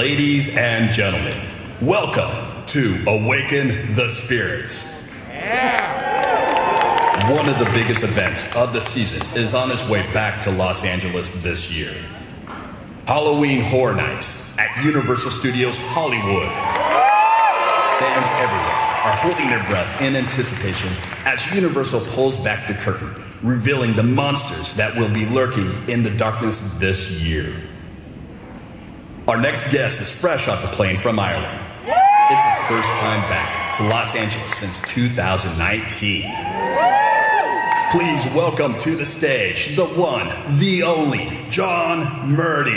Ladies and gentlemen, welcome to Awaken the Spirits. One of the biggest events of the season is on its way back to Los Angeles this year. Halloween Horror Nights at Universal Studios Hollywood. Fans everywhere are holding their breath in anticipation as Universal pulls back the curtain, revealing the monsters that will be lurking in the darkness this year. Our next guest is fresh off the plane from Ireland. It's his first time back to Los Angeles since 2019. Please welcome to the stage the one, the only, John Murdy.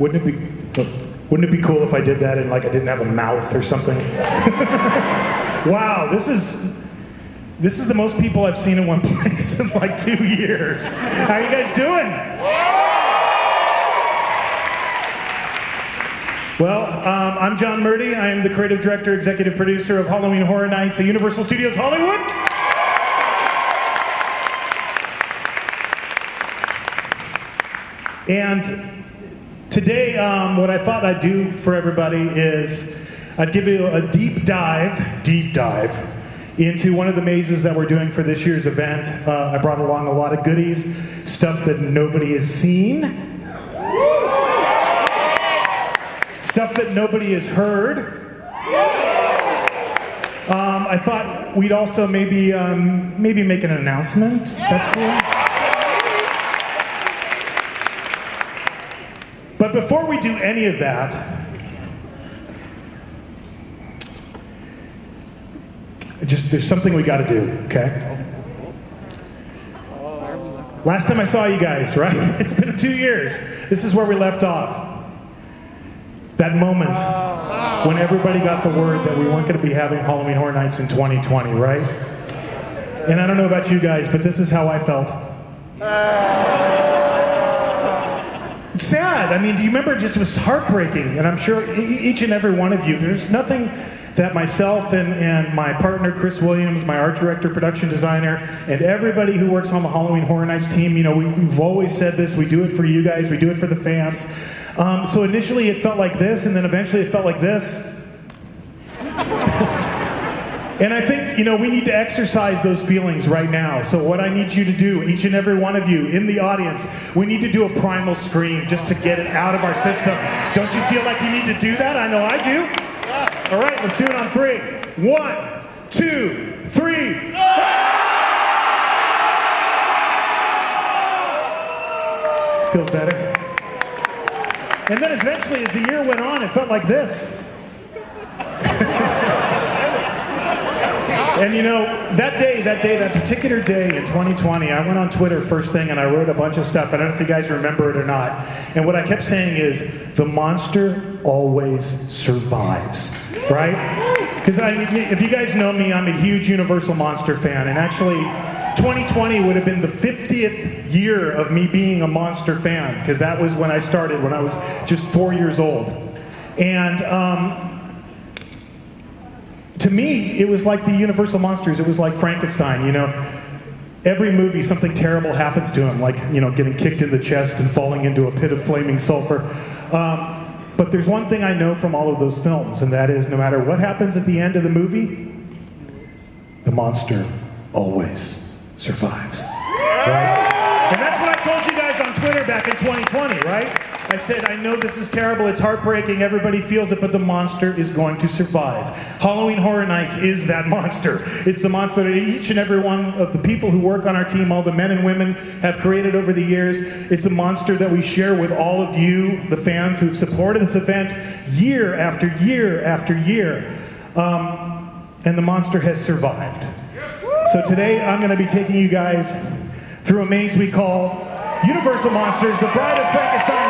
Wouldn't it be wouldn't it be cool if I did that and like I didn't have a mouth or something? wow, this is this is the most people I've seen in one place in like two years. How are you guys doing? Well, um, I'm John Murdy. I am the creative director, executive producer of Halloween Horror Nights at Universal Studios Hollywood. And today, um, what I thought I'd do for everybody is I'd give you a deep dive, deep dive into one of the mazes that we're doing for this year's event. Uh, I brought along a lot of goodies, stuff that nobody has seen, stuff that nobody has heard. Um, I thought we'd also maybe um, maybe make an announcement. That's cool. But before we do any of that, just there's something we got to do, okay? Last time I saw you guys, right? It's been two years. This is where we left off. That moment when everybody got the word that we weren't going to be having Halloween Horror Nights in 2020, right? And I don't know about you guys, but this is how I felt. Sad. I mean, do you remember? Just it was heartbreaking, and I'm sure each and every one of you. There's nothing that myself and, and my partner Chris Williams, my art director, production designer, and everybody who works on the Halloween Horror Nights team, you know, we, have always said this. We do it for you guys. We do it for the fans. Um, so initially it felt like this, and then eventually it felt like this. And I think, you know, we need to exercise those feelings right now. So, what I need you to do, each and every one of you in the audience, we need to do a primal scream just to get it out of our system. Don't you feel like you need to do that? I know I do. All right, let's do it on three. One, two, three. Feels better. And then eventually, as the year went on, it felt like this. And you know, that day, that day, that particular day in 2020, I went on Twitter first thing and I wrote a bunch of stuff. I don't know if you guys remember it or not. And what I kept saying is, the monster always survives, right? Because if you guys know me, I'm a huge Universal Monster fan. And actually, 2020 would have been the 50th year of me being a monster fan, because that was when I started, when I was just four years old. And um, to me, it was like the Universal Monsters. It was like Frankenstein, you know. Every movie, something terrible happens to him, like, you know, getting kicked in the chest and falling into a pit of flaming sulfur. Um, but there's one thing I know from all of those films, and that is no matter what happens at the end of the movie, the monster always survives. Right? And that's what I told you guys on Twitter back in 2020, right? I said, I know this is terrible, it's heartbreaking, everybody feels it, but the monster is going to survive. Halloween Horror Nights is that monster. It's the monster that each and every one of the people who work on our team, all the men and women, have created over the years. It's a monster that we share with all of you, the fans who've supported this event year after year after year. Um, and the monster has survived. So today I'm going to be taking you guys through a maze we call Universal Monsters, The Bride of Frankenstein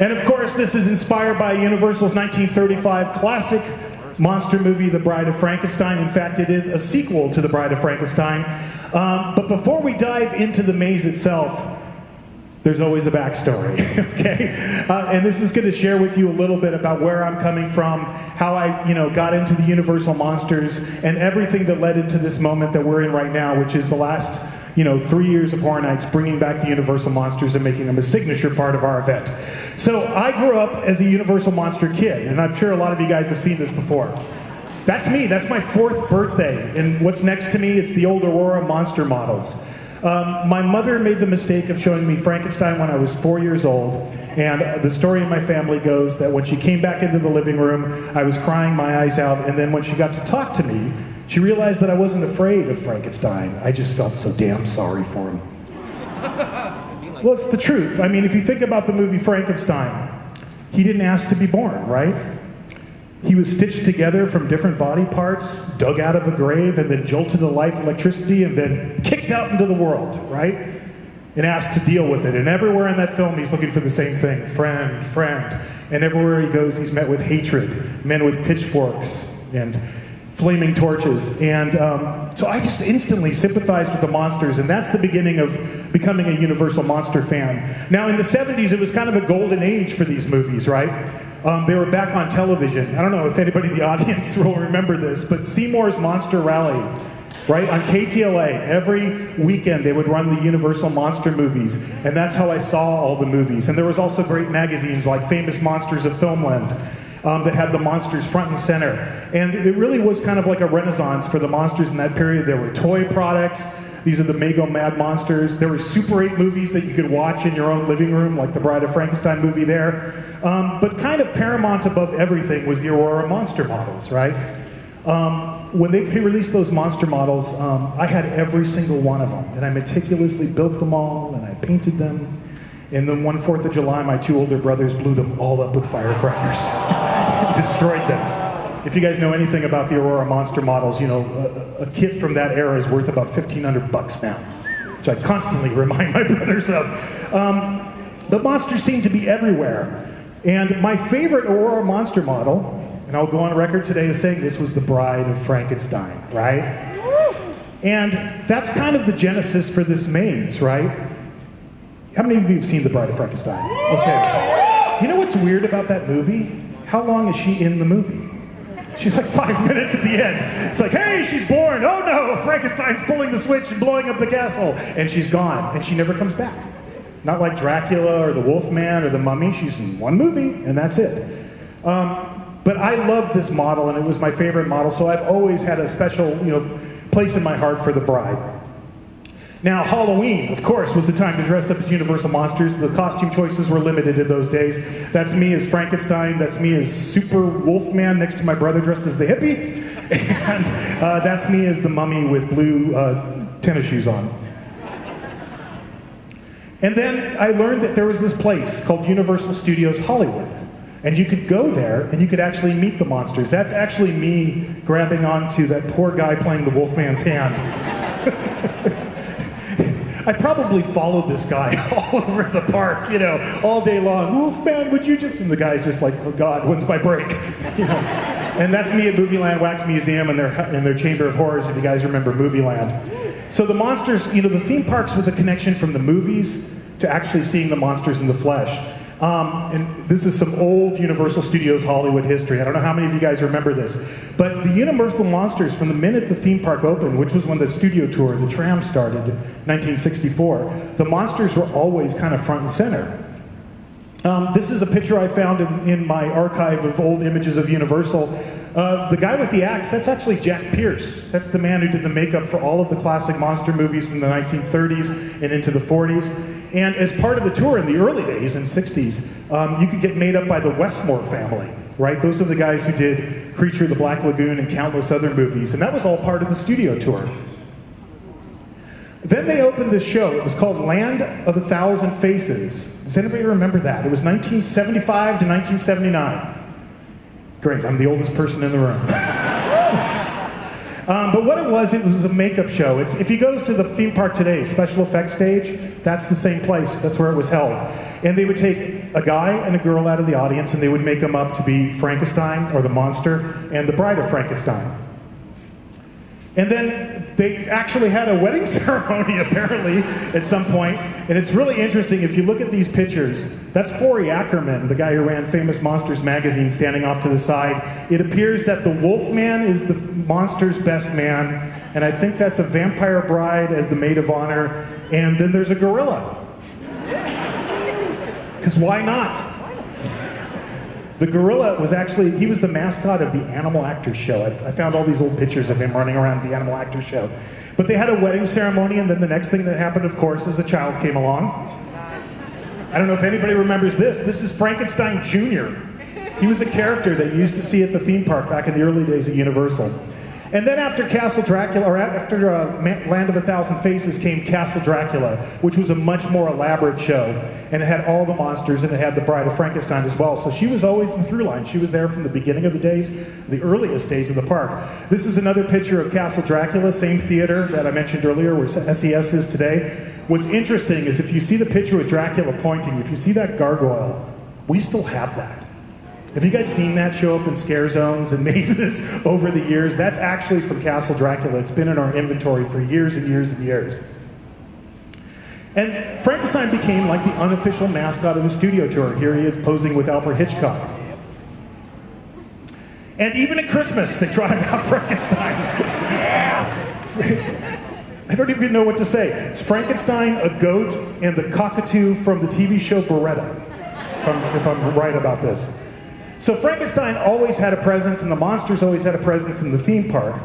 And of course, this is inspired by Universal's 1935 classic monster movie, The Bride of Frankenstein. In fact, it is a sequel to The Bride of Frankenstein. Um, but before we dive into the maze itself, there's always a backstory, okay? Uh, and this is going to share with you a little bit about where I'm coming from, how I, you know, got into the Universal Monsters, and everything that led into this moment that we're in right now, which is the last, you know, three years of Horror Nights, bringing back the Universal Monsters and making them a signature part of our event. So I grew up as a Universal Monster kid, and I'm sure a lot of you guys have seen this before. That's me. That's my fourth birthday. And what's next to me? It's the old Aurora monster models. Um, my mother made the mistake of showing me Frankenstein when I was four years old, and the story in my family goes that when she came back into the living room, I was crying my eyes out, and then when she got to talk to me, she realized that I wasn't afraid of Frankenstein. I just felt so damn sorry for him. well, it's the truth. I mean, if you think about the movie Frankenstein, he didn't ask to be born, right? He was stitched together from different body parts, dug out of a grave, and then jolted to life electricity, and then kicked out into the world, right? And asked to deal with it. And everywhere in that film, he's looking for the same thing friend, friend. And everywhere he goes, he's met with hatred, men with pitchforks and flaming torches. And um, so I just instantly sympathized with the monsters, and that's the beginning of becoming a Universal Monster fan. Now, in the 70s, it was kind of a golden age for these movies, right? Um, they were back on television. I don't know if anybody in the audience will remember this, but Seymour's Monster Rally, right? On KTLA, every weekend they would run the Universal Monster movies, and that's how I saw all the movies. And there was also great magazines like Famous Monsters of Filmland. Um, that had the monsters front and center. And it really was kind of like a renaissance for the monsters in that period. There were toy products, these are the Mego Mad Monsters. There were Super 8 movies that you could watch in your own living room, like the Bride of Frankenstein movie there. Um, but kind of paramount above everything was the Aurora monster models, right? Um, when they released those monster models, um, I had every single one of them, and I meticulously built them all, and I painted them. And then one Fourth of July, my two older brothers blew them all up with firecrackers, destroyed them. If you guys know anything about the Aurora Monster models, you know, a, a kit from that era is worth about 1500 bucks now, which I constantly remind my brothers of. Um, monsters seem to be everywhere. And my favorite Aurora Monster model, and I'll go on record today as saying this was the Bride of Frankenstein, right? And that's kind of the genesis for this maze, right? How many of you have seen The Bride of Frankenstein? Okay. You know what's weird about that movie? How long is she in the movie? She's like five minutes at the end. It's like, hey, she's born. Oh no, Frankenstein's pulling the switch and blowing up the castle. And she's gone. And she never comes back. Not like Dracula or the Wolfman or the Mummy. She's in one movie, and that's it. Um, but I love this model, and it was my favorite model, so I've always had a special you know, place in my heart for the bride. Now, Halloween, of course, was the time to dress up as Universal Monsters. The costume choices were limited in those days. That's me as Frankenstein. That's me as Super Wolfman next to my brother dressed as the hippie. And uh, that's me as the mummy with blue uh, tennis shoes on. And then I learned that there was this place called Universal Studios Hollywood. And you could go there and you could actually meet the monsters. That's actually me grabbing onto that poor guy playing the Wolfman's hand. I probably followed this guy all over the park, you know, all day long. Wolfman, would you just? And the guy's just like, oh God, when's my break? You know, and that's me at Movieland Wax Museum and their in their Chamber of Horrors. If you guys remember Movieland, so the monsters, you know, the theme parks with a connection from the movies to actually seeing the monsters in the flesh. Um, and this is some old Universal Studios Hollywood history. I don't know how many of you guys remember this, but the Universal Monsters, from the minute the theme park opened, which was when the studio tour, the tram started, 1964, the monsters were always kind of front and center. Um, this is a picture I found in, in, my archive of old images of Universal. Uh, the guy with the axe, that's actually Jack Pierce. That's the man who did the makeup for all of the classic monster movies from the 1930s and into the 40s. And as part of the tour in the early days, in 60s, um, you could get made up by the Westmore family, right? Those are the guys who did Creature of the Black Lagoon and countless other movies. And that was all part of the studio tour. Then they opened this show. It was called Land of a Thousand Faces. Does anybody remember that? It was 1975 to 1979. Great, I'm the oldest person in the room. um, but what it was, it was a makeup show. It's, if you go to the theme park today, special effects stage, that's the same place. That's where it was held. And they would take a guy and a girl out of the audience and they would make them up to be Frankenstein or the monster and the bride of Frankenstein. And then they actually had a wedding ceremony apparently at some point, and it's really interesting if you look at these pictures. That's Forry Ackerman, the guy who ran Famous Monsters magazine, standing off to the side. It appears that the Wolfman is the monster's best man, and I think that's a vampire bride as the maid of honor, and then there's a gorilla. Because why not? The gorilla was actually, he was the mascot of the Animal Actors Show. I, I, found all these old pictures of him running around the Animal Actors Show. But they had a wedding ceremony, and then the next thing that happened, of course, is a child came along. I don't know if anybody remembers this. This is Frankenstein Jr. He was a character that you used to see at the theme park back in the early days of Universal. And then after Castle Dracula, or after uh, Land of a Thousand Faces, came Castle Dracula, which was a much more elaborate show, and it had all the monsters, and it had the Bride of Frankenstein as well. So she was always the through line. She was there from the beginning of the days, the earliest days of the park. This is another picture of Castle Dracula, same theater that I mentioned earlier, where SES is today. What's interesting is if you see the picture with Dracula pointing, if you see that gargoyle, we still have that. Have you guys seen that show up in scare zones and mazes over the years? That's actually from Castle Dracula. It's been in our inventory for years and years and years. And Frankenstein became like the unofficial mascot of the studio tour. Here he is posing with Alfred Hitchcock. And even at Christmas, they trotted out Frankenstein. I don't even know what to say. It's Frankenstein, a goat, and the cockatoo from the TV show Baretta, if I'm, if I'm right about this. So Frankenstein always had a presence, and the monsters always had a presence in the theme park.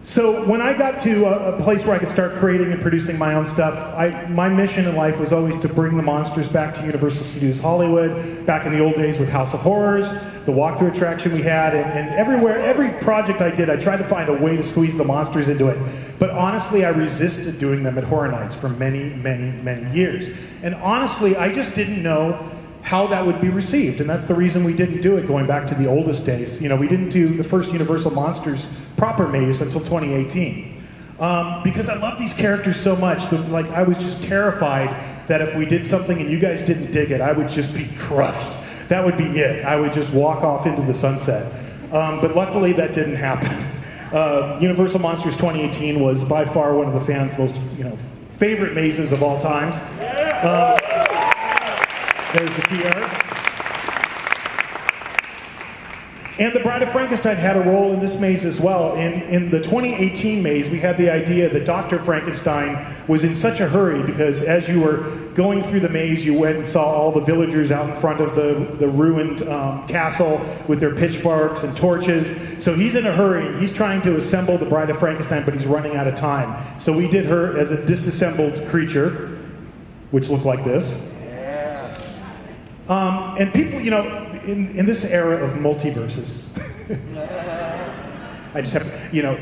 So when I got to a, a, place where I could start creating and producing my own stuff, I, my mission in life was always to bring the monsters back to Universal Studios Hollywood, back in the old days with House of Horrors, the walkthrough attraction we had, and, and everywhere, every project I did, I tried to find a way to squeeze the monsters into it. But honestly, I resisted doing them at Horror Nights for many, many, many years. And honestly, I just didn't know how that would be received. And that's the reason we didn't do it going back to the oldest days. You know, we didn't do the first Universal Monsters proper maze until 2018. Um, because I love these characters so much. That, like, I was just terrified that if we did something and you guys didn't dig it, I would just be crushed. That would be it. I would just walk off into the sunset. Um, but luckily, that didn't happen. Uh, Universal Monsters 2018 was by far one of the fans' most, you know, favorite mazes of all times. Um, there's the PR. And the Bride of Frankenstein had a role in this maze as well. In, in the 2018 maze, we had the idea that Dr. Frankenstein was in such a hurry because as you were going through the maze, you went and saw all the villagers out in front of the, the ruined um, castle with their pitchforks and torches. So he's in a hurry and he's trying to assemble the Bride of Frankenstein, but he's running out of time. So we did her as a disassembled creature, which looked like this. Um, and people, you know, in, in this era of multiverses, I just have, you know,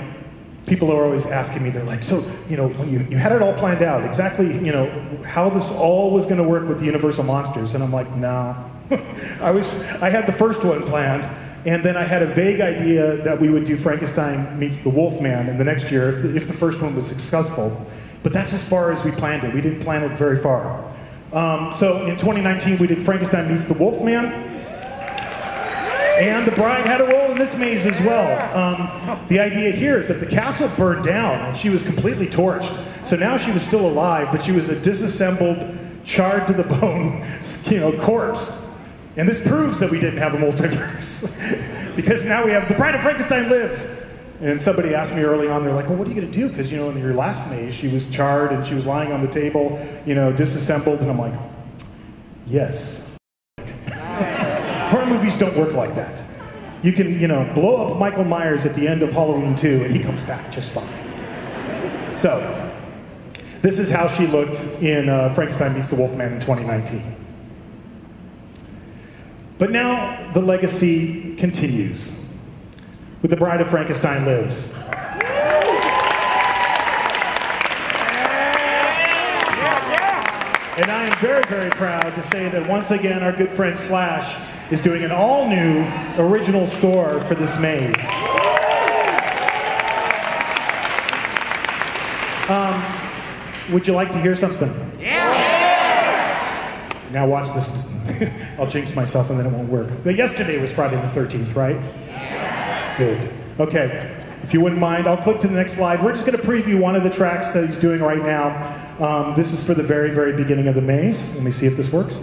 people are always asking me, they're like, so, you know, when you, you had it all planned out, exactly, you know, how this all was going to work with the Universal Monsters. And I'm like, no. I was, I had the first one planned, and then I had a vague idea that we would do Frankenstein meets the Wolfman in the next year if the, if the first one was successful. But that's as far as we planned it. We didn't plan it very far. Um, so in 2019, we did Frankenstein Meets the Wolfman. And the bride had a role in this maze as well. Um, the idea here is that the castle burned down and she was completely torched. So now she was still alive, but she was a disassembled, charred to the bone, you know, corpse. And this proves that we didn't have a multiverse. because now we have the bride of Frankenstein lives. And somebody asked me early on, they're like, well, what are you going to do? Because, you know, in your last maze, she was charred and she was lying on the table, you know, disassembled. And I'm like, yes. Horror movies don't work like that. You can, you know, blow up Michael Myers at the end of Halloween 2 and he comes back just fine. So, this is how she looked in uh, Frankenstein Meets the Wolfman in 2019. But now the legacy continues with The Bride of Frankenstein Lives. And I am very, very proud to say that once again our good friend Slash is doing an all new original score for this maze. Um, would you like to hear something? Yeah! Now watch this. I'll jinx myself and then it won't work. But yesterday was Friday the 13th, right? Good. Okay. If you wouldn't mind, I'll click to the next slide. We're just going to preview one of the tracks that he's doing right now. Um, this is for the very, very beginning of the maze. Let me see if this works.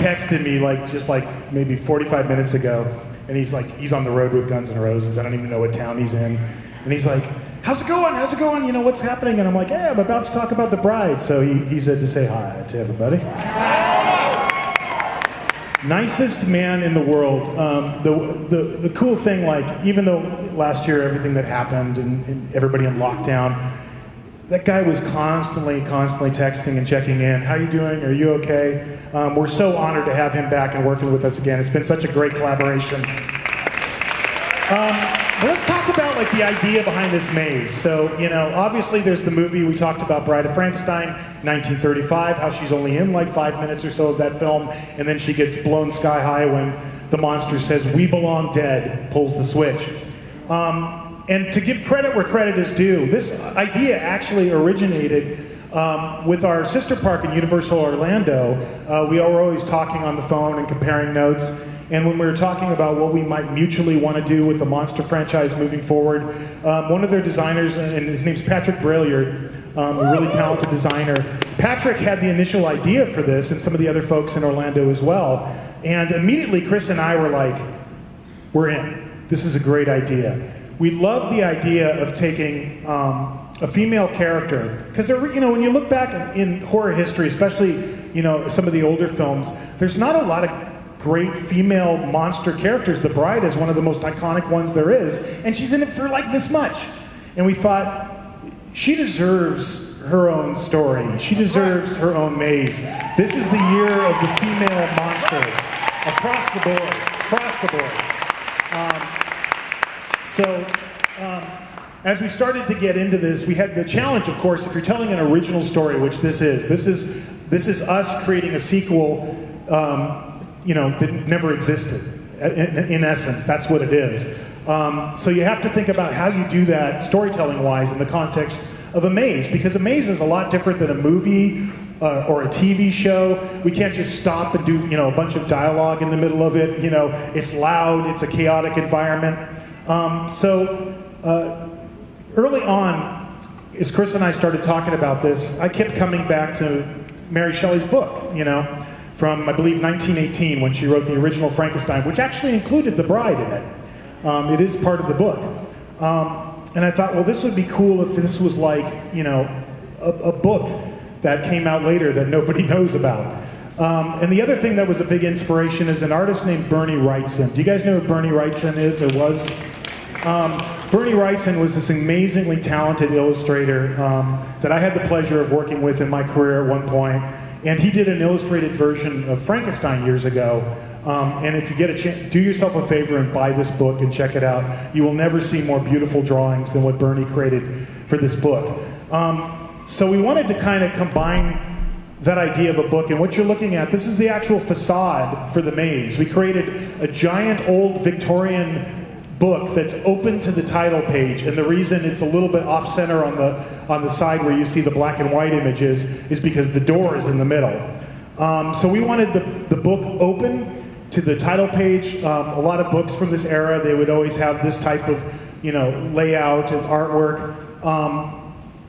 Texted me like just like maybe 45 minutes ago, and he's like he's on the road with Guns N' Roses. I don't even know what town he's in, and he's like, "How's it going? How's it going? You know what's happening?" And I'm like, "Hey, I'm about to talk about the bride." So he, he said to say hi to everybody. Nicest man in the world. Um, the, the, the cool thing, like, even though last year everything that happened and, and everybody in lockdown, that guy was constantly, constantly texting and checking in. How you doing? Are you okay? Um, we're so honored to have him back and working with us again. It's been such a great collaboration. Um, let's talk about like the idea behind this maze. So, you know, obviously there's the movie we talked about, Bride of Frankenstein, 1935, how she's only in like five minutes or so of that film, and then she gets blown sky high when the monster says, "We belong dead," pulls the switch. Um, and to give credit where credit is due, this idea actually originated um, with our sister park in Universal Orlando. Uh, we were always talking on the phone and comparing notes. And when we were talking about what we might mutually want to do with the Monster franchise moving forward, um, one of their designers, and his name's Patrick Braillard, um, a really talented designer. Patrick had the initial idea for this, and some of the other folks in Orlando as well. And immediately, Chris and I were like, we're in. This is a great idea. We love the idea of taking um, a female character because you know when you look back in horror history, especially you know some of the older films, there's not a lot of great female monster characters. The Bride is one of the most iconic ones there is, and she's in it for like this much. And we thought, she deserves her own story. She deserves her own maze. This is the year of the female monster across the board. Across the board. So, um, as we started to get into this, we had the challenge, of course, if you're telling an original story, which this is, this is this is us creating a sequel, um, you know, that never existed. In, in, essence, that's what it is. Um, so you have to think about how you do that storytelling-wise in the context of a maze, because a maze is a lot different than a movie uh, or a TV show. We can't just stop and do you know a bunch of dialogue in the middle of it. You know, it's loud, it's a chaotic environment. Um, so uh, early on, as Chris and I started talking about this, I kept coming back to Mary Shelley's book. You know, from I believe 1918 when she wrote the original Frankenstein, which actually included the bride in it. Um, it is part of the book. Um, and I thought, well, this would be cool if this was like, you know, a, a book that came out later that nobody knows about. Um, and the other thing that was a big inspiration is an artist named Bernie Wrightson. Do you guys know who Bernie Wrightson is or was? Um, Bernie Wrightson was this amazingly talented illustrator um, that I had the pleasure of working with in my career at one point. And he did an illustrated version of Frankenstein years ago. Um, and if you get a chance, do yourself a favor and buy this book and check it out. You will never see more beautiful drawings than what Bernie created for this book. Um, so we wanted to kind of combine that idea of a book. And what you're looking at, this is the actual facade for the maze. We created a giant old Victorian book that's open to the title page and the reason it's a little bit off center on the on the side where you see the black and white images is because the door is in the middle um, so we wanted the, the book open to the title page um, a lot of books from this era they would always have this type of you know layout and artwork um,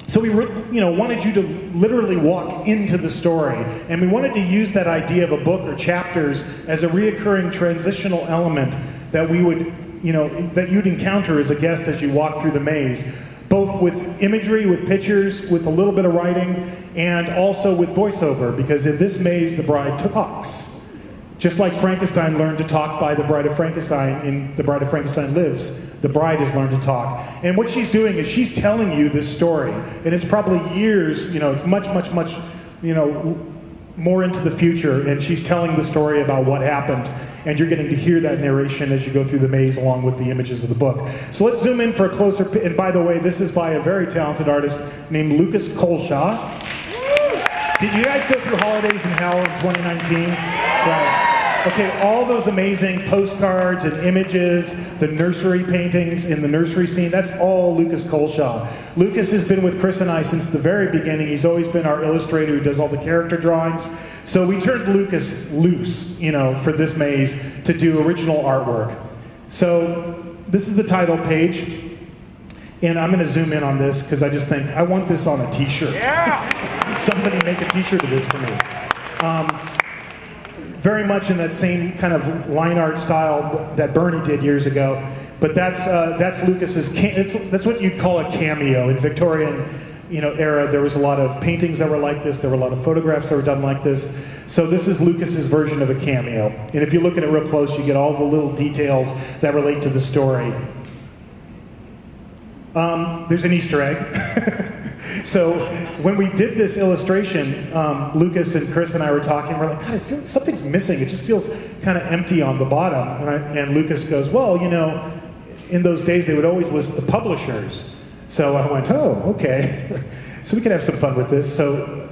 so we you know wanted you to literally walk into the story and we wanted to use that idea of a book or chapters as a reoccurring transitional element that we would you know, that you'd encounter as a guest as you walk through the maze, both with imagery, with pictures, with a little bit of writing, and also with voiceover, because in this maze, the bride talks. Just like Frankenstein learned to talk by the Bride of Frankenstein in The Bride of Frankenstein Lives, the bride has learned to talk. And what she's doing is she's telling you this story. And it's probably years, you know, it's much, much, much, you know, more into the future, and she's telling the story about what happened, and you're getting to hear that narration as you go through the maze along with the images of the book. So let's zoom in for a closer. And by the way, this is by a very talented artist named Lucas Colshaw. Did you guys go through Holidays in Hell in 2019? Right. Okay, all those amazing postcards and images, the nursery paintings in the nursery scene, that's all Lucas Colshaw. Lucas has been with Chris and I since the very beginning. He's always been our illustrator who does all the character drawings. So we turned Lucas loose, you know, for this maze to do original artwork. So this is the title page. And I'm going to zoom in on this because I just think I want this on a t shirt. Yeah! Somebody make a t shirt of this for me. Um, very much in that same kind of line art style that Bernie did years ago. But that's uh, that's Lucas's. that's what you'd call a cameo in Victorian, you know, era. There was a lot of paintings that were like this. There were a lot of photographs that were done like this. So this is Lucas's version of a cameo. And if you look at it real close, you get all the little details that relate to the story. Um, there's an Easter egg. so when we did this illustration, um, Lucas and Chris and I were talking. We're like, God, I feel something's missing. It just feels kind of empty on the bottom. And, I, and Lucas goes, Well, you know, in those days they would always list the publishers. So I went, Oh, okay. so we could have some fun with this. So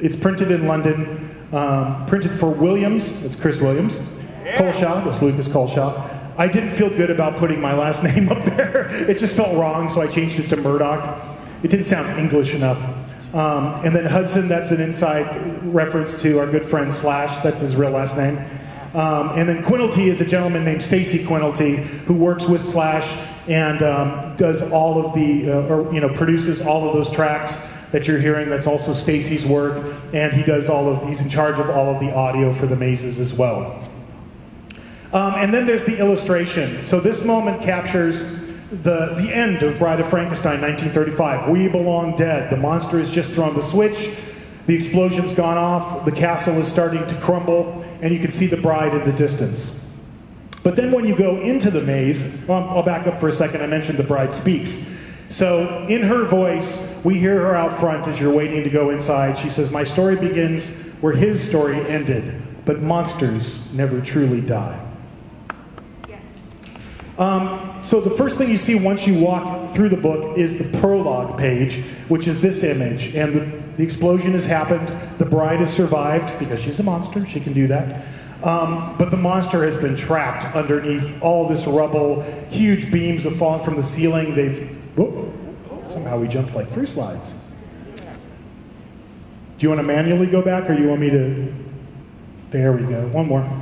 it's printed in London, um, printed for Williams. It's Chris Williams. Yeah. Colshaw. It's Lucas Colshaw. I didn't feel good about putting my last name up there. It just felt wrong, so I changed it to Murdoch. It didn't sound English enough. Um, and then Hudson, that's an inside reference to our good friend Slash. That's his real last name. Um, and then Quinalty is a gentleman named Stacy Quinalty who works with Slash and um, does all of the, uh, or you know, produces all of those tracks that you're hearing. That's also Stacy's work, and he does all of. He's in charge of all of the audio for the mazes as well. Um, and then there's the illustration. So this moment captures the, the end of Bride of Frankenstein, 1935. We belong dead. The monster has just thrown the switch. The explosion's gone off. The castle is starting to crumble, and you can see the bride in the distance. But then when you go into the maze, well, I'll back up for a second. I mentioned the bride speaks. So, in her voice, we hear her out front as you're waiting to go inside. She says, My story begins where his story ended, but monsters never truly die. Um, so, the first thing you see once you walk through the book is the prologue page, which is this image. And the, the explosion has happened. The bride has survived because she's a monster, she can do that. Um, but the monster has been trapped underneath all this rubble. Huge beams have fallen from the ceiling. They've. Whoop, somehow we jumped like three slides. Do you want to manually go back or you want me to? There we go. One more.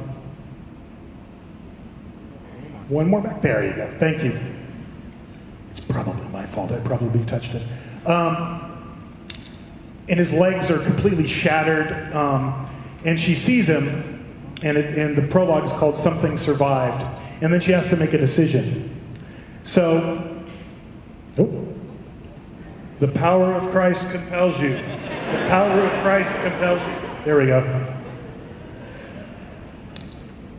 One more back. There you go. Thank you. It's probably my fault. I probably touched it. Um, and his legs are completely shattered. Um, and she sees him and, it, and the prologue is called Something Survived. And then she has to make a decision. So, oh, the power of Christ compels you. The power of Christ compels you. There we go.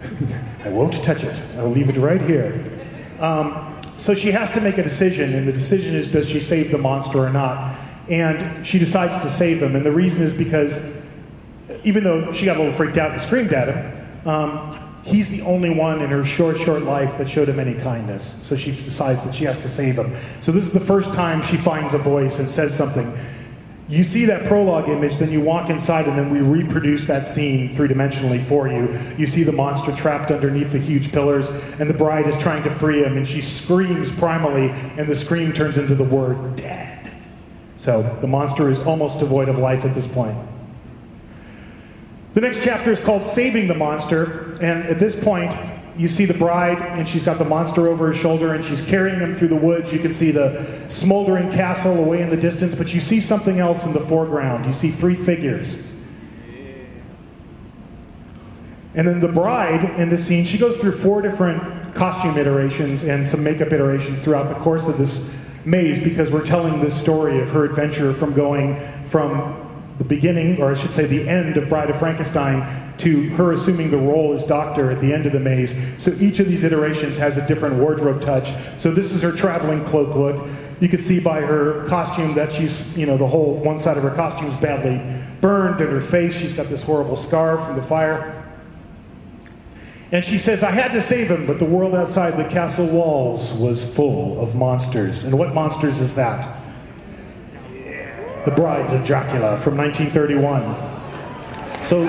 I won't touch it. I'll leave it right here. Um, so she has to make a decision, and the decision is does she save the monster or not? And she decides to save him. And the reason is because even though she got a little freaked out and screamed at him, um, he's the only one in her short, short life that showed him any kindness. So she decides that she has to save him. So this is the first time she finds a voice and says something. You see that prologue image, then you walk inside, and then we reproduce that scene three dimensionally for you. You see the monster trapped underneath the huge pillars, and the bride is trying to free him, and she screams primally, and the scream turns into the word dead. So the monster is almost devoid of life at this point. The next chapter is called Saving the Monster, and at this point, you see the bride, and she's got the monster over her shoulder, and she's carrying him through the woods. You can see the smoldering castle away in the distance, but you see something else in the foreground. You see three figures. And then the bride in this scene, she goes through four different costume iterations and some makeup iterations throughout the course of this maze because we're telling this story of her adventure from going from the beginning, or I should say the end of Bride of Frankenstein, to her assuming the role as doctor at the end of the maze. So each of these iterations has a different wardrobe touch. So this is her traveling cloak look. You can see by her costume that she's, you know, the whole one side of her costume is badly burned, and her face, she's got this horrible scar from the fire. And she says, I had to save him, but the world outside the castle walls was full of monsters. And what monsters is that? The Brides of Dracula from 1931. So,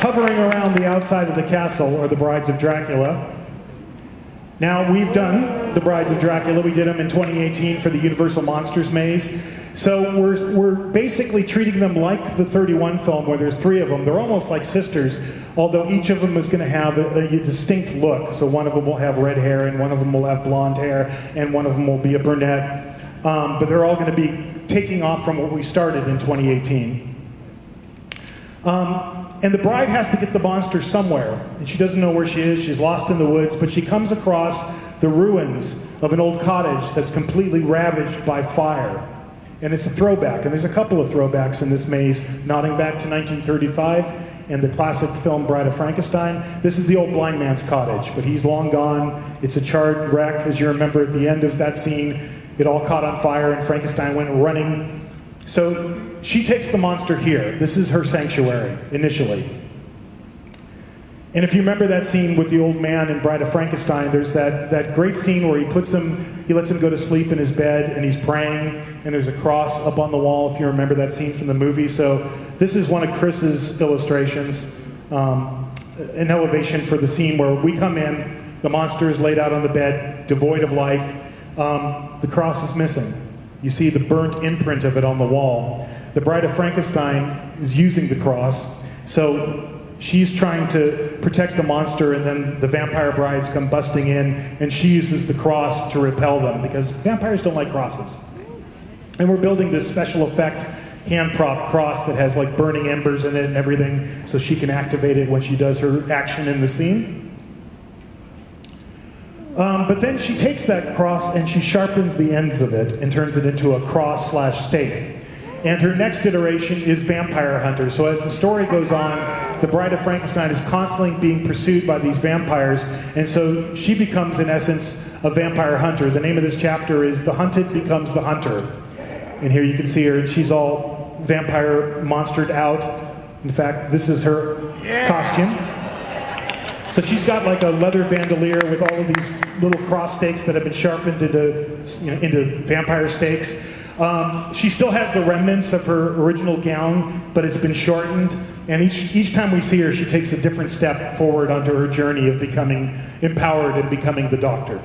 hovering around the outside of the castle are the Brides of Dracula. Now, we've done the Brides of Dracula. We did them in 2018 for the Universal Monsters Maze. So, we're, we're basically treating them like the 31 film, where there's three of them. They're almost like sisters, although each of them is going to have a, a distinct look. So, one of them will have red hair, and one of them will have blonde hair, and one of them will be a brunette. Um, but they're all going to be taking off from what we started in 2018. Um, and the bride has to get the monster somewhere, and she doesn't know where she is. She's lost in the woods, but she comes across the ruins of an old cottage that's completely ravaged by fire. And it's a throwback, and there's a couple of throwbacks in this maze, nodding back to 1935 and the classic film Bride of Frankenstein. This is the old blind man's cottage, but he's long gone. It's a charred wreck, as you remember at the end of that scene. It all caught on fire, and Frankenstein went running. So she takes the monster here. This is her sanctuary initially. And if you remember that scene with the old man in Bride of Frankenstein, there's that, that great scene where he puts him, he lets him go to sleep in his bed and he's praying, and there's a cross up on the wall, if you remember that scene from the movie. So this is one of Chris's illustrations, um, an elevation for the scene where we come in, the monster is laid out on the bed, devoid of life, um, the cross is missing. You see the burnt imprint of it on the wall. The Bride of Frankenstein is using the cross, so she's trying to protect the monster, and then the vampire brides come busting in, and she uses the cross to repel them because vampires don't like crosses. And we're building this special effect hand prop cross that has like burning embers in it and everything, so she can activate it when she does her action in the scene. Um, but then she takes that cross and she sharpens the ends of it and turns it into a cross slash stake. And her next iteration is Vampire Hunter. So as the story goes on, the Bride of Frankenstein is constantly being pursued by these vampires, and so she becomes, in essence, a vampire hunter. The name of this chapter is The Hunted Becomes the Hunter. And here you can see her, and she's all vampire monstered out. In fact, this is her costume. So she's got like a leather bandolier with all of these little cross stakes that have been sharpened into, you know, into vampire stakes. Um, she still has the remnants of her original gown, but it's been shortened. And each, each time we see her, she takes a different step forward onto her journey of becoming empowered and becoming the doctor.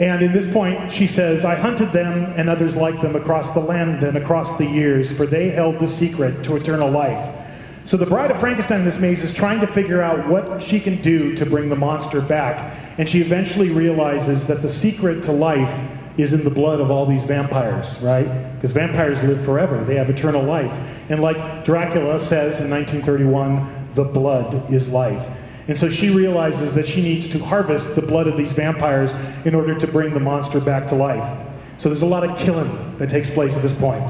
And in this point, she says, I hunted them and others like them across the land and across the years, for they held the secret to eternal life. So the bride of Frankenstein in this maze is trying to figure out what she can do to bring the monster back. And she eventually realizes that the secret to life is in the blood of all these vampires, right? Because vampires live forever, they have eternal life. And like Dracula says in 1931, the blood is life. And so she realizes that she needs to harvest the blood of these vampires in order to bring the monster back to life. So there's a lot of killing that takes place at this point.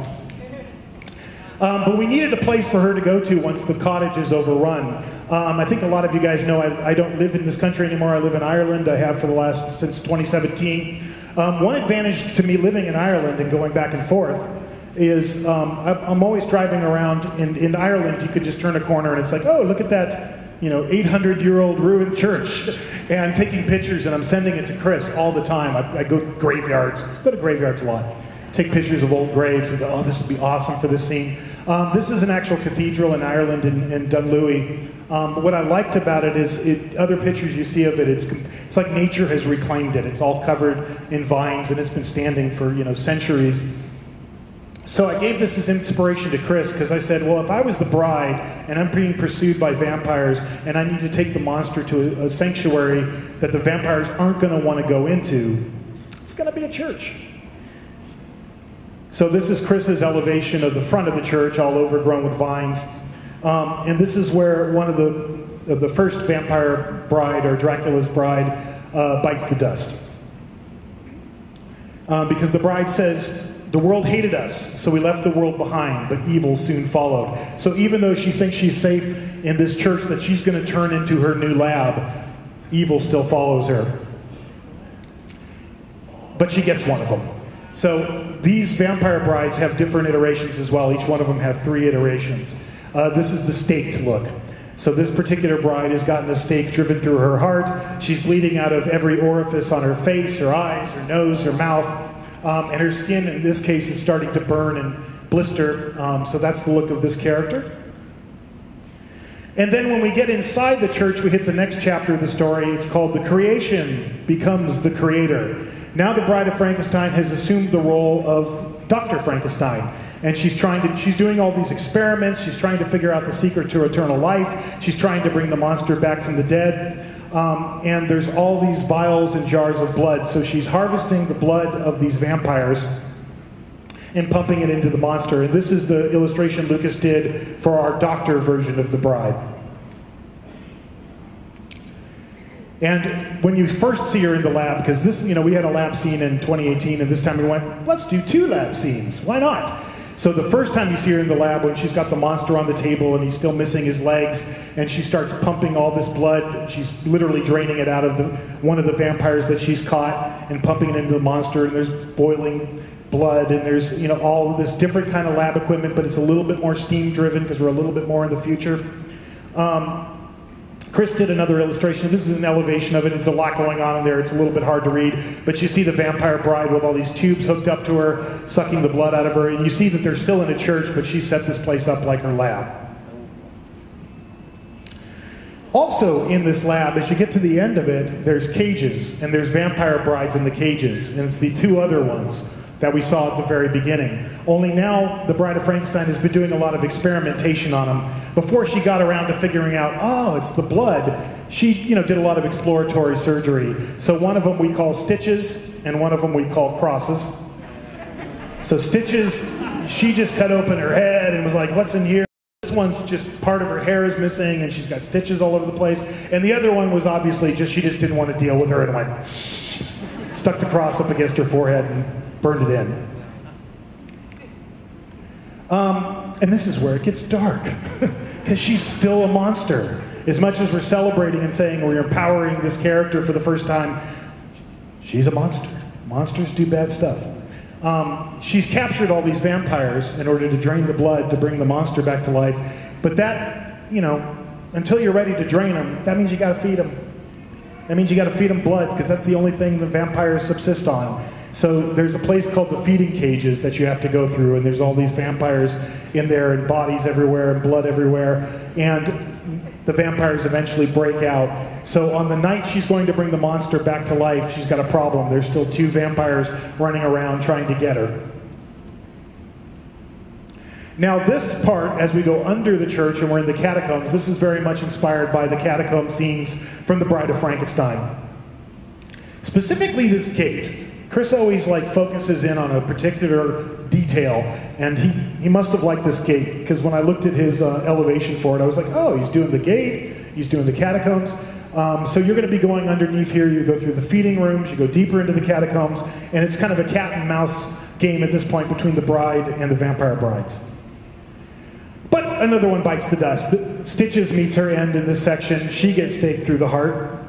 Um, but we needed a place for her to go to once the cottage is overrun. Um, I think a lot of you guys know I, I, don't live in this country anymore. I live in Ireland. I have for the last since 2017. Um, one advantage to me living in Ireland and going back and forth is um, I'm always driving around in, in Ireland. You could just turn a corner and it's like, oh, look at that you know, 800 year old ruined church and taking pictures and I'm sending it to Chris all the time. I, I go to graveyards, go to graveyards a lot, take pictures of old graves and go, oh, this would be awesome for this scene. Um, this is an actual cathedral in Ireland in, in. Um, what I liked about it is it, other pictures you see of it, it's, it's like nature has reclaimed it. It's all covered in vines and it's been standing for you know centuries. So I gave this as inspiration to Chris because I said, well, if I was the bride and I'm being pursued by vampires and I need to take the monster to a, a sanctuary that the vampires aren't going to want to go into, it's going to be a church. So this is Chris's elevation of the front of the church, all overgrown with vines. Um, and this is where one of the, the first vampire bride, or Dracula's bride, uh, bites the dust. Uh, because the bride says, the world hated us, so we left the world behind, but evil soon followed. So even though she thinks she's safe in this church that she's going to turn into her new lab, evil still follows her. But she gets one of them. So these vampire brides have different iterations as well. Each one of them have three iterations. Uh, this is the staked look. So this particular bride has gotten a stake driven through her heart. She's bleeding out of every orifice on her face, her eyes, her nose, her mouth. Um, and her skin, in this case, is starting to burn and blister. Um, so that's the look of this character. And then when we get inside the church, we hit the next chapter of the story. It's called The Creation Becomes the Creator. Now the Bride of Frankenstein has assumed the role of Dr. Frankenstein. And she's trying to, she's doing all these experiments. She's trying to figure out the secret to eternal life. She's trying to bring the monster back from the dead. Um, and there's all these vials and jars of blood. So she's harvesting the blood of these vampires and pumping it into the monster. And this is the illustration Lucas did for our doctor version of the bride. And when you first see her in the lab, because this, you know, we had a lab scene in 2018, and this time we went, let's do two lab scenes. Why not? So the first time you see her in the lab, when she's got the monster on the table and he's still missing his legs, and she starts pumping all this blood, she's literally draining it out of the, one of the vampires that she's caught and pumping it into the monster, and there's boiling blood, and there's you know all this different kind of lab equipment, but it's a little bit more steam driven because we're a little bit more in the future. Um, Chris did another illustration. This is an elevation of it. It's a lot going on in there. It's a little bit hard to read. But you see the vampire bride with all these tubes hooked up to her, sucking the blood out of her. And you see that they're still in a church, but she set this place up like her lab. Also, in this lab, as you get to the end of it, there's cages, and there's vampire brides in the cages, and it's the two other ones that we saw at the very beginning. Only now, the Bride of Frankenstein has been doing a lot of experimentation on them. Before she got around to figuring out, oh, it's the blood, she you know, did a lot of exploratory surgery. So one of them we call stitches, and one of them we call crosses. So stitches, she just cut open her head and was like, what's in here? This one's just part of her hair is missing and she's got stitches all over the place. And the other one was obviously just she just didn't want to deal with her and went, stuck the cross up against her forehead and burned it in. Um, and this is where it gets dark, because she's still a monster. As much as we're celebrating and saying we're empowering this character for the first time, she's a monster. Monsters do bad stuff. Um, she's captured all these vampires in order to drain the blood to bring the monster back to life. But that, you know, until you're ready to drain them, that means you got to feed them. That means you got to feed them blood because that's the only thing the vampires subsist on. So there's a place called the feeding cages that you have to go through, and there's all these vampires in there, and bodies everywhere, and blood everywhere, and the vampires eventually break out. So on the night she's going to bring the monster back to life, she's got a problem. There's still two vampires running around trying to get her. Now, this part, as we go under the church and we're in the catacombs, this is very much inspired by the catacomb scenes from The Bride of Frankenstein. Specifically, this gate. Chris always like focuses in on a particular detail, and he, he must have liked this gate because when I looked at his uh, elevation for it, I was like, oh, he's doing the gate, he's doing the catacombs. Um, so you're going to be going underneath here. You go through the feeding rooms, you go deeper into the catacombs, and it's kind of a cat and mouse game at this point between the bride and the vampire brides. Another one bites the dust. Stitches meets her end in this section. She gets staked through the heart.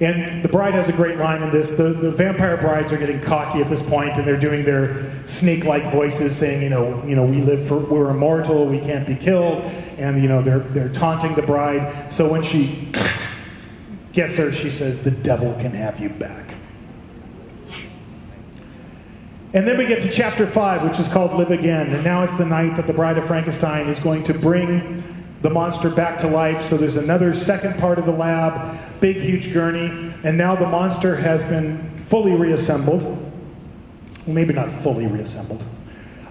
And the bride has a great line in this. The, the vampire brides are getting cocky at this point, and they're doing their snake-like voices, saying, "You know, you know, we live for, we're immortal, we can't be killed," and you know, they're they're taunting the bride. So when she gets her, she says, "The devil can have you back." And then we get to chapter five, which is called Live Again. And now it's the night that the Bride of Frankenstein is going to bring the monster back to life. So there's another second part of the lab, big, huge gurney. And now the monster has been fully reassembled. Maybe not fully reassembled.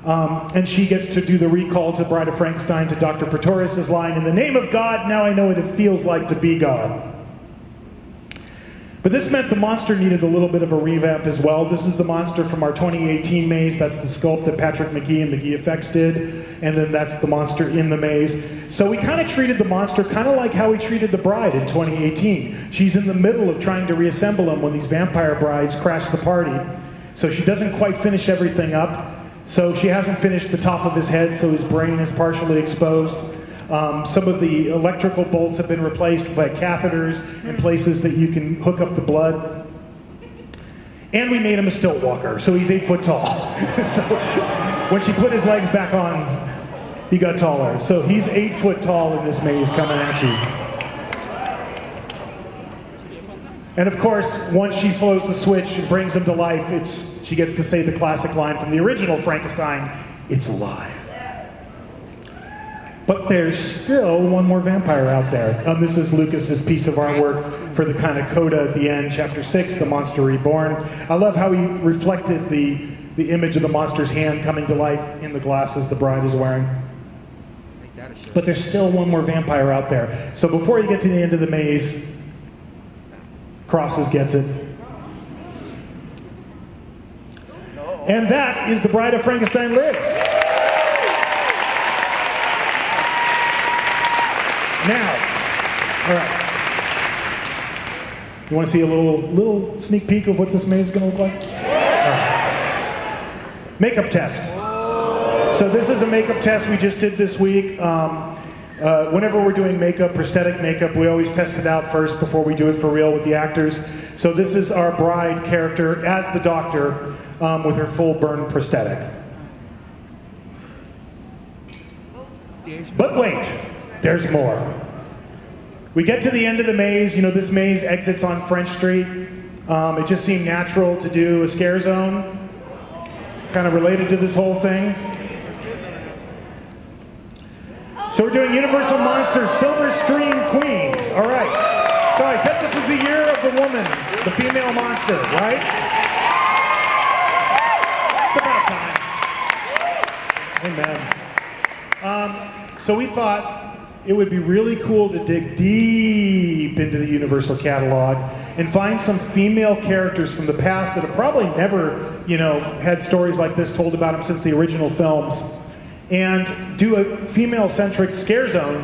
Um, and she gets to do the recall to Bride of Frankenstein to Dr. Pretorius' line In the name of God, now I know what it feels like to be God. But this meant the monster needed a little bit of a revamp as well. This is the monster from our 2018 maze. That's the sculpt that Patrick Magee and Magee Effects did. And then that's the monster in the maze. So we kind of treated the monster kind of like how we treated the bride in 2018. She's in the middle of trying to reassemble him when these vampire brides crash the party. So she doesn't quite finish everything up. So she hasn't finished the top of his head, so his brain is partially exposed. Um, some of the electrical bolts have been replaced by catheters and places that you can hook up the blood. And we made him a stilt walker, so he's eight foot tall. so when she put his legs back on, he got taller. So he's eight foot tall in this maze coming at you. And of course, once she flows the switch and brings him to life, it's she gets to say the classic line from the original Frankenstein, it's alive. But there's still one more vampire out there. And this is Lucas's piece of artwork for the kind of coda at the end, chapter six, the monster reborn. I love how he reflected the the image of the monster's hand coming to life in the glasses the bride is wearing. But there's still one more vampire out there. So before you get to the end of the maze, Crosses gets it. And that is the Bride of Frankenstein Lives. Now, all right. You want to see a little little sneak peek of what this maze is going to look like? Makeup test. So this is a makeup test we just did this week. Um, uh, whenever we're doing makeup, prosthetic makeup, we always test it out first before we do it for real with the actors. So this is our bride character as the doctor um, with her full burn prosthetic. But wait, there's more. We get to the end of the maze. You know, this maze exits on French Street. Um, it just seemed natural to do a scare zone, kind of related to this whole thing. So we're doing Universal Monsters Silver Screen Queens. All right. So I said this was the year of the woman, the female monster, right? It's about time. Amen. Um, so we thought it would be really cool to dig deep into the Universal catalog and find some female characters from the past that have probably never, you know, had stories like this told about them since the original films, and do a female-centric scare zone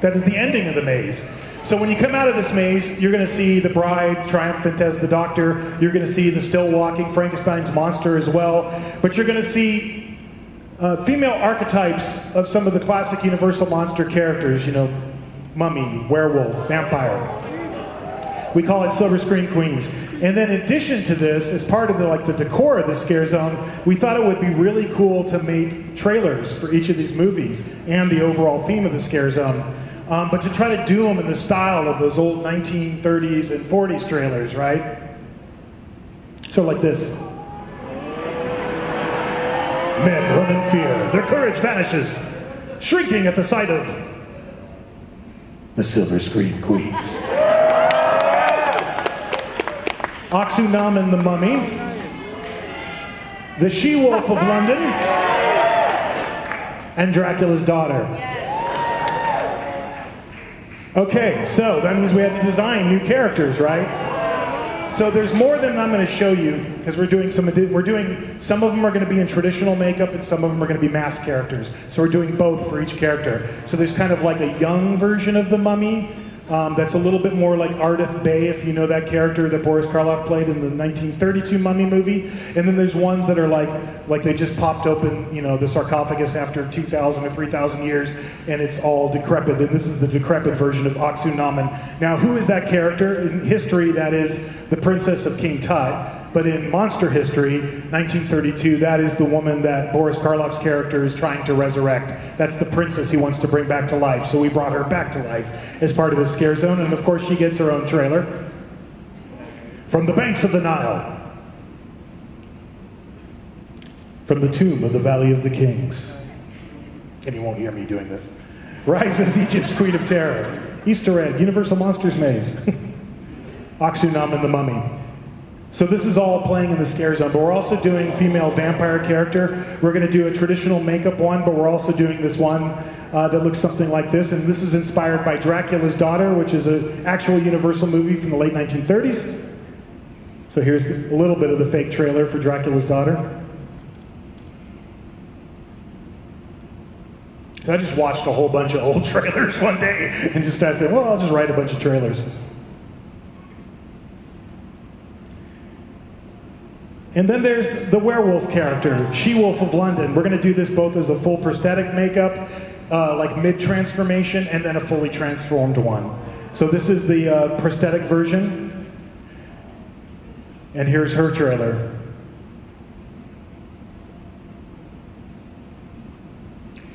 that is the ending of the maze. So when you come out of this maze, you're going to see the bride triumphant as the doctor. You're going to see the still walking Frankenstein's monster as well. But you're going to see uh, female archetypes of some of the classic Universal monster characters, you know, mummy, werewolf, vampire. We call it Silver Screen Queens. And then in addition to this, as part of the like the decor of the scare zone, we thought it would be really cool to make trailers for each of these movies and the overall theme of the scare zone. Um, but to try to do them in the style of those old 1930s and 40s trailers, right? So like this. Men run in fear. Their courage vanishes, shrinking at the sight of the Silver Screen Queens. Oxunam the Mummy, The She Wolf of London, and Dracula's Daughter. Okay, so that means we had to design new characters, right? So there's more than I'm going to show you because we're doing some. We're doing some of them are going to be in traditional makeup and some of them are going to be mask characters. So we're doing both for each character. So there's kind of like a young version of the mummy um, that's a little bit more like Ardeth Bay, if you know that character that Boris Karloff played in the 1932 Mummy movie. And then there's ones that are like like they just popped open, you know, the sarcophagus after 2,000 or 3,000 years, and it's all decrepit. And this is the decrepit version of Anck-es-en-Amon. Now, who is that character in history? That is the Princess of King Tut. But in monster history, 1932, that is the woman that Boris Karloff's character is trying to resurrect. That's the princess he wants to bring back to life. So we brought her back to life as part of the scare zone. And of course, she gets her own trailer. From the banks of the Nile. From the tomb of the Valley of the Kings. And you won't hear me doing this. Rises Egypt's Queen of Terror. Easter egg, Universal Monsters Maze. Oxunam and the Mummy. So this is all playing in the scare zone, but we're also doing female vampire character. We're going to do a traditional makeup one, but we're also doing this one uh, that looks something like this, and this is inspired by Dracula's Daughter, which is an actual Universal movie from the late 1930s. So here's a little bit of the fake trailer for Dracula's Daughter. I just watched a whole bunch of old trailers one day and just started, well, I'll just write a bunch of trailers. And then there's the werewolf character, She Wolf of London. We're going to do this both as a full prosthetic makeup, uh, like mid transformation, and then a fully transformed one. So this is the uh, prosthetic version. And here's her trailer.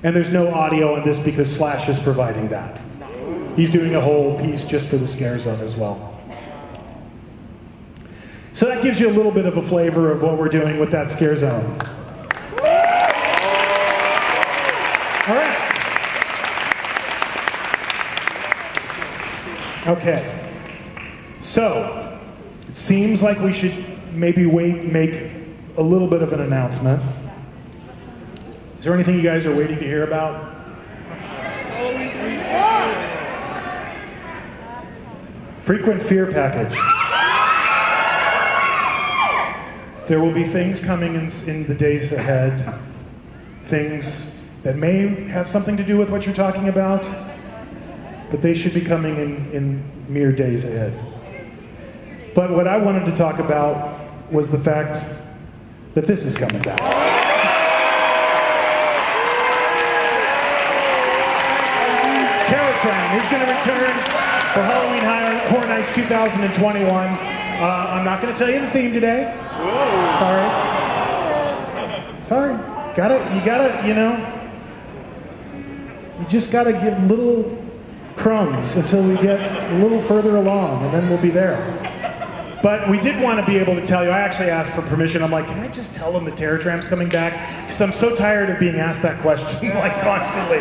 And there's no audio on this because Slash is providing that. He's doing a whole piece just for the scare zone as well. So that gives you a little bit of a flavor of what we're doing with that scare zone. All right. Okay. So, it seems like we should maybe wait make a little bit of an announcement. Is there anything you guys are waiting to hear about? Frequent fear package. There will be things coming in, in the days ahead, things that may have something to do with what you're talking about, but they should be coming in, in mere days ahead. But what I wanted to talk about was the fact that this is coming back. Terror Tram is going to return for Halloween Horror Nights 2021. Uh, I'm not going to tell you the theme today. Whoa. Sorry. Sorry. Got it. You got to, you know, you just got to give little crumbs until we get a little further along, and then we'll be there. But we did want to be able to tell you. I actually asked for permission. I'm like, can I just tell them the Terror Tram's coming back? Because I'm so tired of being asked that question like constantly.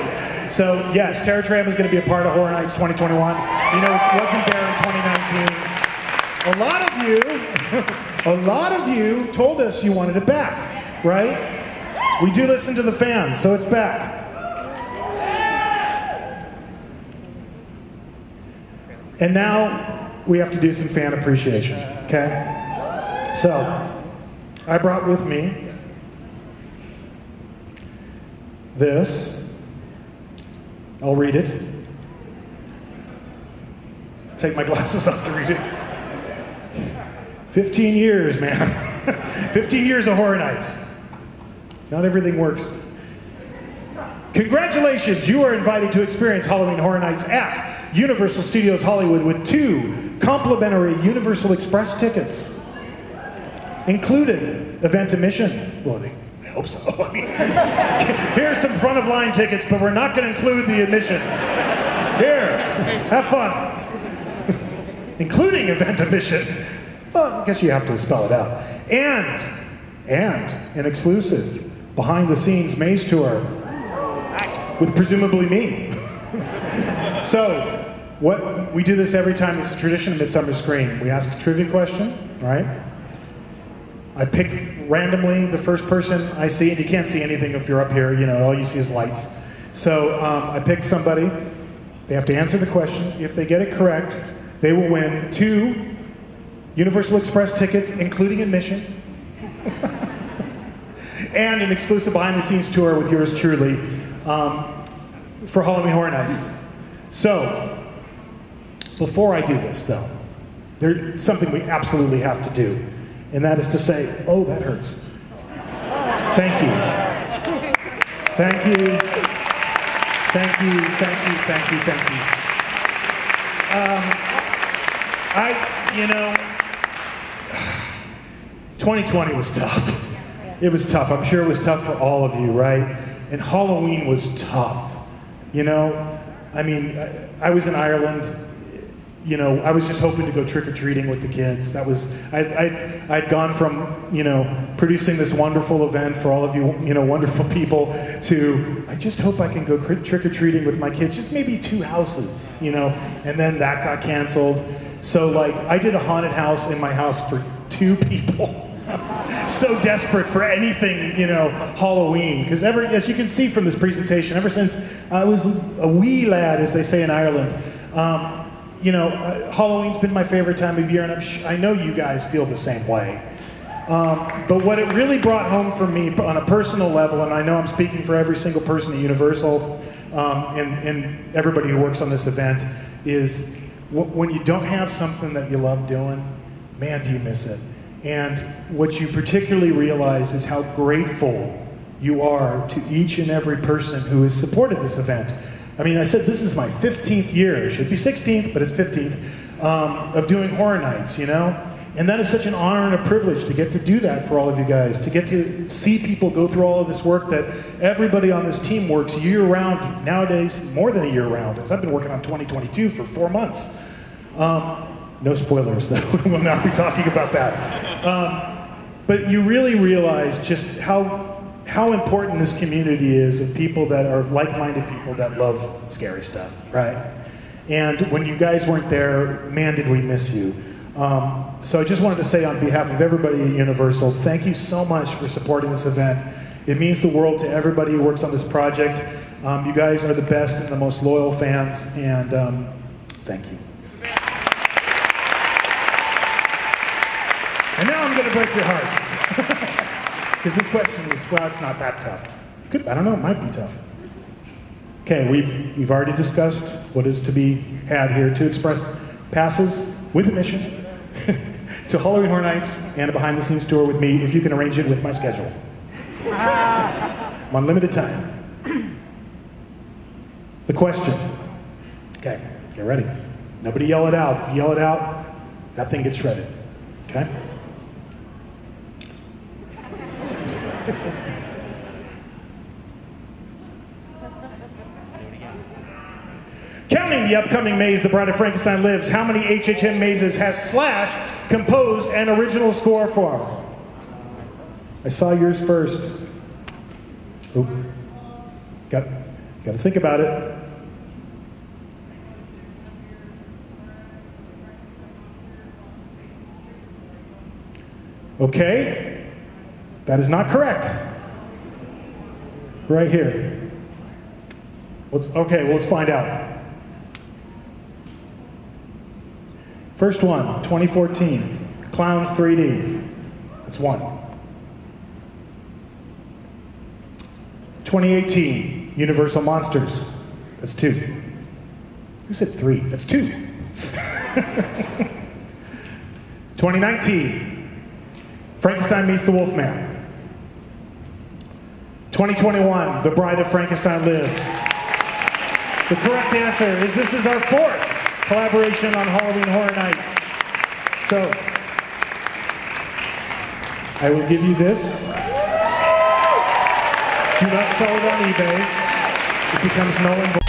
So yes, Terror Tram is going to be a part of Horror Nights 2021. You know, it wasn't there in 2019. A lot of you, a lot of you told us you wanted it back, right? We do listen to the fans, so it's back. And now we have to do some fan appreciation, okay? So, I brought with me this. I'll read it. Take my glasses off to read it. 15 years, man. 15 years of Horror Nights. Not everything works. Congratulations, you are invited to experience Halloween Horror Nights at Universal Studios Hollywood with two complimentary Universal Express tickets, including event admission. Well, they, I hope so. I mean, here's some front of line tickets, but we're not going to include the admission. Here, have fun. Including event admission. Well, I guess you have to spell it out. And, and an exclusive behind the scenes maze tour with presumably me. so, what we do this every time. It's a tradition of Midsummer Scream. We ask a trivia question, right? I pick randomly the first person I see, and you can't see anything if you're up here. You know, all you see is lights. So um, I pick somebody. They have to answer the question. If they get it correct, they will win two Universal Express tickets, including admission, and an exclusive behind-the-scenes tour with yours truly um, for Halloween Horror Nights. So, before I do this, though, there's something we absolutely have to do, and that is to say, oh, that hurts. Thank you. Thank you. Thank you, thank you, thank you, thank you. Um, I, you know, 2020 was tough. It was tough. I'm sure it was tough for all of you, right? And Halloween was tough. You know, I mean, I, I was in Ireland. You know, I was just hoping to go trick or treating with the kids. That was, I, I, I'd gone from, you know, producing this wonderful event for all of you, you know, wonderful people to, I just hope I can go trick or treating with my kids, just maybe two houses, you know, and then that got canceled. So, like, I did a haunted house in my house for two people. so desperate for anything, you know, Halloween. Because ever, as you can see from this presentation, ever since I was a wee lad, as they say in Ireland, um, you know, uh, Halloween's been my favorite time of year, and sh- I know you guys feel the same way. Um, but what it really brought home for me on a personal level, and I know I'm speaking for every single person at Universal um, and, and everybody who works on this event, is when you don't have something that you love doing, man, do you miss it. And what you particularly realize is how grateful you are to each and every person who has supported this event. I mean, I said this is my 15th year. It should be 16th, but it's 15th um, of doing horror nights, you know? And that is such an honor and a privilege to get to do that for all of you guys, to get to see people go through all of this work that everybody on this team works year round, nowadays, more than a year round, as I've been working on 2022 for four months. Um, no spoilers, though. we will not be talking about that. Um, but you really realize just how how important this community is of people that are like-minded people that love scary stuff, right? And when you guys weren't there, man, did we miss you. Um, so I just wanted to say on behalf of everybody at Universal, thank you so much for supporting this event. It means the world to everybody who works on this project. Um, you guys are the best and the most loyal fans, and um, thank you. And now I'm going to break your heart. Because this question is, well, it's not that tough. Could, I don't know, it might be tough. Okay, we've, we've already discussed what is to be had here. Two express passes with admission to Halloween Horror Nights and a behind the scenes tour with me if you can arrange it with my schedule. I'm on limited time. The question. Okay, get ready. Nobody yell it out. If you yell it out, that thing gets shredded. Okay? Counting the upcoming maze, The Bride of Frankenstein Lives, how many HHN mazes has Slash composed an original score for? I saw yours first. Oh, got, got to think about it. Okay, that is not correct. Right here. Let's, okay, well, let's find out. First one, 2014, Clowns 3D. That's one. 2018, Universal Monsters. That's two. Who said three? That's two. 2019, Frankenstein meets the Wolfman. 2021, The Bride of Frankenstein Lives. The correct answer is this is our fourth collaboration on Halloween Horror Nights. So, I will give you this. Do not sell it on eBay. It becomes null and void.